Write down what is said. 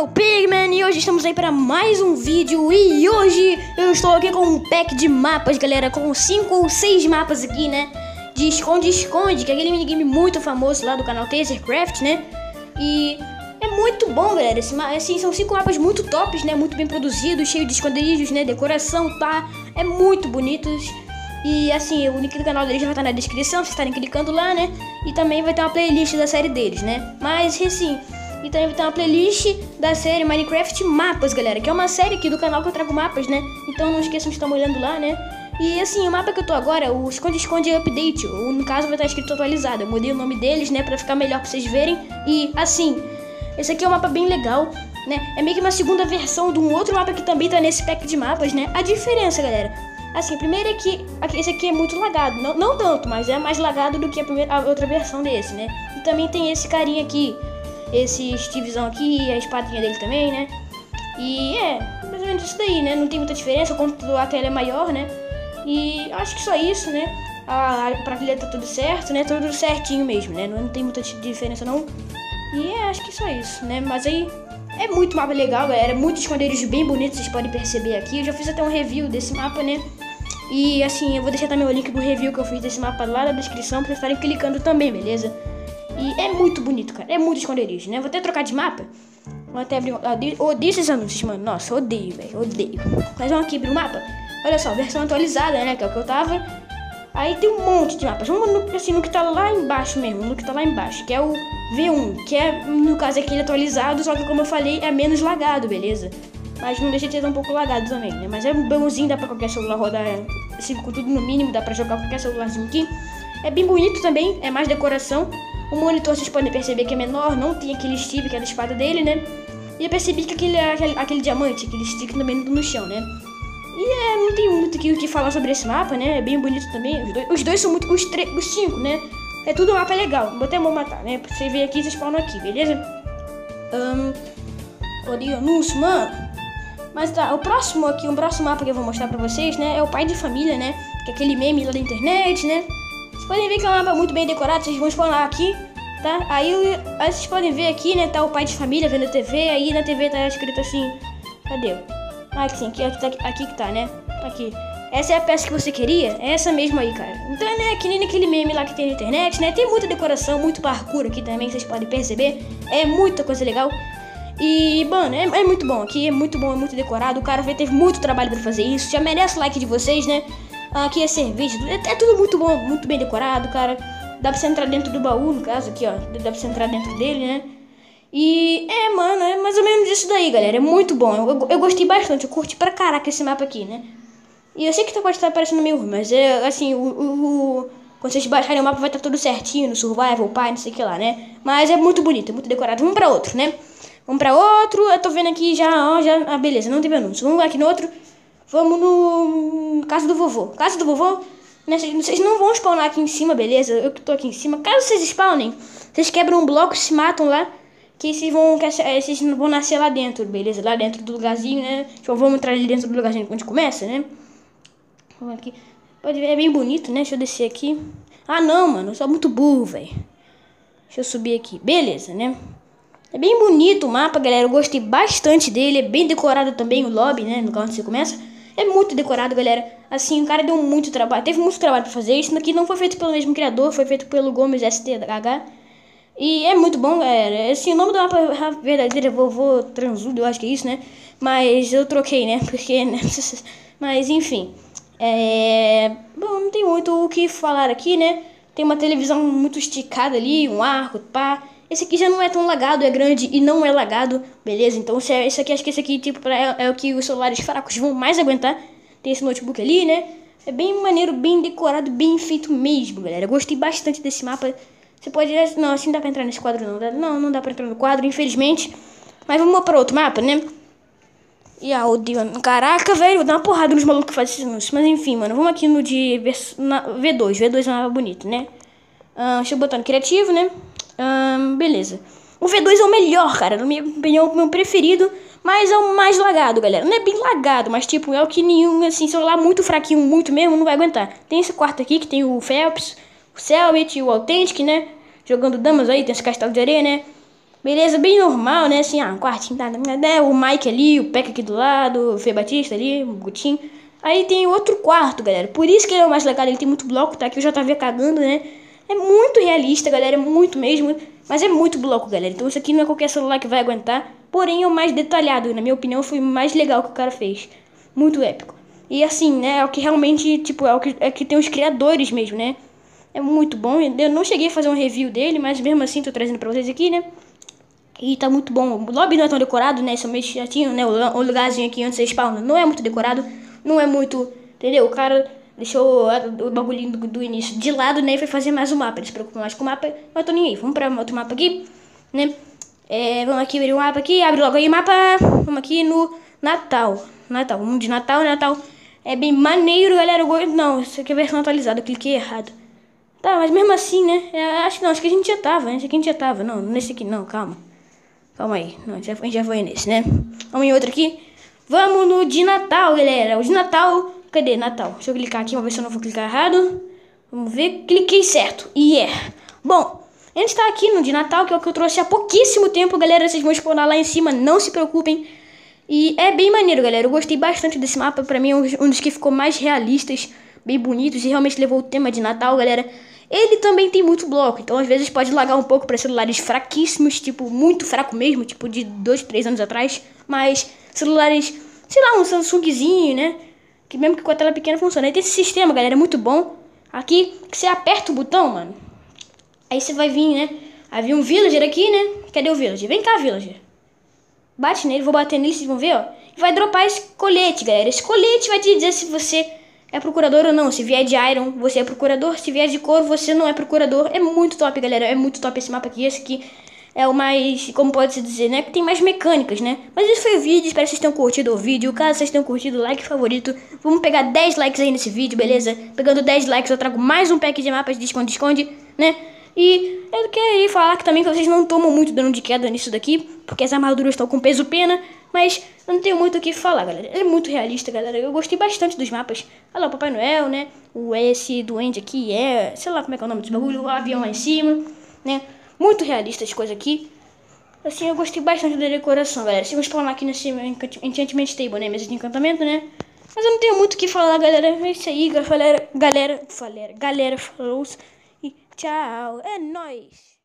canal Pigman e hoje estamos aí para mais um vídeo e hoje eu estou aqui com um pack de mapas, galera, com 5 ou 6 mapas aqui, né, de esconde-esconde, que é aquele minigame muito famoso lá do canal Tasercraft, né, e é muito bom, galera, Esse, assim, são 5 mapas muito tops, né, muito bem produzidos, cheios de esconderijos, né, decoração, tá, é muito bonitos. E assim, o link do canal deles vai estar na descrição, vocês estarem clicando lá, né? E também vai ter uma playlist da série deles, né? Mas assim, e também vai ter uma playlist da série Minecraft Mapas, galera, que é uma série aqui do canal que eu trago mapas, né? Então não esqueçam de estar olhando lá, né? E assim, o mapa que eu tô agora, o Esconde Esconde Update, ou no caso vai estar escrito atualizado. Eu mudei o nome deles, né, pra ficar melhor pra vocês verem. E assim, esse aqui é um mapa bem legal, né? É meio que uma segunda versão de um outro mapa que também tá nesse pack de mapas, né? A diferença, galera, assim, primeiro é que esse aqui é muito lagado. Não, não tanto, mas é mais lagado do que a, primeira, a outra versão desse, né? E também tem esse carinha aqui, esse Stevezão aqui, a espadinha dele também, né? E é, mais ou menos isso daí, né? Não tem muita diferença, o a tela é maior, né? E acho que só isso, né? A, a tá tudo certo, né? Tudo certinho mesmo, né? Não, não tem muita diferença não. E é, acho que só isso, né? Mas aí é muito mapa legal, galera. Muitos esconderijos bem bonitos, vocês podem perceber aqui. Eu já fiz até um review desse mapa, né? E assim, eu vou deixar também o link do review que eu fiz desse mapa lá na descrição pra vocês estarem clicando também, beleza? E é muito bonito, cara. É muito esconderijo, né? Vou até trocar de mapa. Vou até abrir. Eu odeio esses anúncios, mano. Nossa, odeio, velho. Odeio. Mas vamos aqui abrir o mapa. Olha só, versão atualizada, né? Que é o que eu tava. Aí tem um monte de mapas. Vamos no, assim, no que tá lá embaixo mesmo. No que tá lá embaixo. Que é o V1. Que é, no caso, aquele atualizado. Só que, como eu falei, é menos lagado, beleza? Mas não deixa de ser um pouco lagado também, né? Mas é bonzinho, dá pra qualquer celular rodar. Assim, com tudo no mínimo, dá pra jogar qualquer celularzinho aqui. É bem bonito também. É mais decoração. O monitor vocês podem perceber que é menor, não tem aquele Steve, aquela espada dele, né? E eu percebi que aquele, aquele, aquele diamante, aquele stick também no chão, né? E é, não tem muito o que falar sobre esse mapa, né? É bem bonito também. Os dois, os dois são muito. Os, os cinco, né? É tudo um mapa legal. Vou até matar, né? Pra você ver aqui, vocês falam aqui, beleza? Um, odeio anúncio, mano. Mas tá, o próximo aqui, um próximo mapa que eu vou mostrar pra vocês, né? É o pai de família, né? Que é aquele meme lá da internet, né? podem ver que é um mapa muito bem decorado, vocês vão spawnar aqui, tá? Aí, aí vocês podem ver aqui, né, tá o pai de família vendo a TV, aí na TV tá escrito assim, cadê? Ah, aqui sim, aqui, aqui, aqui, aqui que tá, né? Aqui. Essa é a peça que você queria? É essa mesmo aí, cara. Então, né, que nem aquele meme lá que tem na internet, né? Tem muita decoração, muito parkour aqui também, vocês podem perceber. É muita coisa legal. E, mano, é, é muito bom aqui, é muito bom, é muito decorado. O cara teve muito trabalho pra fazer isso. Já merece like de vocês, né? Aqui é cerveja, é, é tudo muito bom, muito bem decorado, cara. Dá pra você entrar dentro do baú, no caso, aqui, ó. Dá pra você entrar dentro dele, né? E é, mano, é mais ou menos isso daí, galera. É muito bom. Eu, eu, eu gostei bastante, eu curti pra caraca esse mapa aqui, né? E eu sei que pode estar parecendo meio ruim, mas é assim, o, o, o, quando vocês baixarem o mapa vai estar tudo certinho no survival, pai, não sei o que lá, né? Mas é muito bonito, é muito decorado. Vamos pra outro, né? Vamos pra outro. Eu tô vendo aqui já, ó, já. Ah, beleza, não teve anúncio. Vamos aqui no outro. Vamos no. Casa do vovô. Casa do vovô. Né? Vocês não vão spawnar aqui em cima, beleza? Eu que tô aqui em cima. Caso vocês spawnem, vocês quebram um bloco, se matam lá. Que vocês vão, eh, vocês vão nascer lá dentro, beleza? Lá dentro do lugarzinho, né? Então vamos entrar ali dentro do lugarzinho onde começa, né? Vamos aqui. Pode ver, é bem bonito, né? Deixa eu descer aqui. Ah, não, mano. Eu sou muito burro, velho. Deixa eu subir aqui. Beleza, né? É bem bonito o mapa, galera. Eu gostei bastante dele. É bem decorado também o lobby, né? No onde você começa. É muito decorado, galera. Assim, o cara deu muito trabalho. Teve muito trabalho pra fazer. Isso daqui não foi feito pelo mesmo criador. Foi feito pelo Gomes STH. E é muito bom, galera. Assim, o nome do mapa é Vovô Transudo, eu acho que é isso, né? Mas eu troquei, né? Porque, né? Mas, enfim. É... Bom, não tem muito o que falar aqui, né? Tem uma televisão muito esticada ali, um arco, pá. Esse aqui já não é tão lagado, é grande e não é lagado, beleza? Então é, esse aqui, acho que esse aqui tipo, é, é o que os celulares fracos vão mais aguentar. Tem esse notebook ali, né? É bem maneiro, bem decorado, bem feito mesmo, galera. Eu gostei bastante desse mapa. Você pode... Não, assim não dá pra entrar nesse quadro, não. Não, não dá pra entrar no quadro, infelizmente. Mas vamos para outro mapa, né? E a Odeon. Caraca, velho, vou dar uma porrada nos malucos que fazem esses anúncios. Mas enfim, mano, vamos aqui no de V2. V2 é um mapa bonito, né? Uh, deixa eu botar no criativo, né? Beleza. O V2 é o melhor, cara. Na minha opinião, o meu preferido. Mas é o mais lagado, galera. Não é bem lagado, mas tipo, é o que nenhum, assim, celular muito fraquinho, muito mesmo, não vai aguentar. Tem esse quarto aqui que tem o Phelps, o Selbit o Authentic, né? Jogando damas aí, tem esse castelo de areia, né? Beleza, bem normal, né? Assim, ah, quartinho, tá, né? O Mike ali, o Peck aqui do lado, o Fê Batista ali, o Gutinho. Aí tem outro quarto, galera. Por isso que ele é o mais legal, ele tem muito bloco, tá aqui o JV cagando, né? É muito realista, galera, é muito mesmo. Mas é muito bloco, galera. Então isso aqui não é qualquer celular que vai aguentar. Porém, é o mais detalhado. Na minha opinião, foi o mais legal que o cara fez. Muito épico. E assim, né, é o que realmente, tipo, é o que, é que tem os criadores mesmo, né? É muito bom. Eu não cheguei a fazer um review dele, mas mesmo assim tô trazendo pra vocês aqui, né? E tá muito bom. O lobby não é tão decorado, né? Somente já tinha, né? O, lugarzinho aqui onde você spawna não é muito decorado. Não é muito. Entendeu? O cara deixou o bagulhinho do, do, início de lado, né? E foi fazer mais um mapa. Ele se preocupa mais com o mapa. Mas tô nem aí. Vamos pra outro mapa aqui, né? É, vamos aqui abrir um mapa aqui. Abre logo aí o mapa. Vamos aqui no Natal. Natal. Vamos de Natal, Natal. É bem maneiro, galera. Não, isso aqui é versão atualizada. Eu cliquei errado. Tá, mas mesmo assim, né? É, acho que não. Acho que a gente já tava. Né? Acho que a gente já tava. Não, nesse aqui não. Calma. Calma aí. Não, já, a gente já foi nesse, né? Vamos em outro aqui. Vamos no de Natal, galera. O de Natal. Cadê? Natal. Deixa eu clicar aqui, vamos ver se eu não vou clicar errado. Vamos ver. Cliquei certo. E yeah. é. Bom, a gente tá aqui no de Natal, que é o que eu trouxe há pouquíssimo tempo, galera. Vocês vão spawnar lá em cima, não se preocupem. E é bem maneiro, galera. Eu gostei bastante desse mapa. Pra mim, é um dos que ficou mais realistas, bem bonitos. E realmente levou o tema de Natal, galera. Ele também tem muito bloco, então às vezes pode lagar um pouco para celulares fraquíssimos, tipo, muito fraco mesmo, tipo de 2, 3 anos atrás. Mas celulares, sei lá, um Samsungzinho, né? Que mesmo que com a tela pequena funciona. Aí tem esse sistema, galera, é muito bom. Aqui, que você aperta o botão, mano. Aí você vai vir, né? Vem um villager aqui, né? Cadê o villager? Vem cá, villager. Bate nele, vou bater nele, vocês vão ver, ó. E vai dropar esse colete, galera. Esse colete vai te dizer se você é procurador ou não. Se vier de Iron, você é procurador. Se vier de couro, você não é procurador. É muito top, galera. É muito top esse mapa aqui. Esse aqui é o mais, como pode se dizer, né? Que tem mais mecânicas, né? Mas esse foi o vídeo. Espero que vocês tenham curtido o vídeo. Caso vocês tenham curtido, like favorito. Vamos pegar 10 likes aí nesse vídeo, beleza? Pegando 10 likes, eu trago mais um pack de mapas de esconde-esconde, né? E eu queria falar que também que vocês não tomam muito dano de queda nisso daqui, porque as armaduras estão com peso pena, mas eu não tenho muito o que falar, galera. É muito realista, galera. Eu gostei bastante dos mapas. Olha lá, o Papai Noel, né? O S Duende aqui é, sei lá como é que é o nome desse bagulho, o avião lá em cima, né? Muito realista as coisas aqui. Assim, eu gostei bastante da decoração, galera. Se spawnar aqui nesse Enchantment Table, né? Mesa de encantamento, né? Mas eu não tenho muito o que falar, galera. É isso aí, galera. Galera, galera, galera falou. E tchau. É nóis.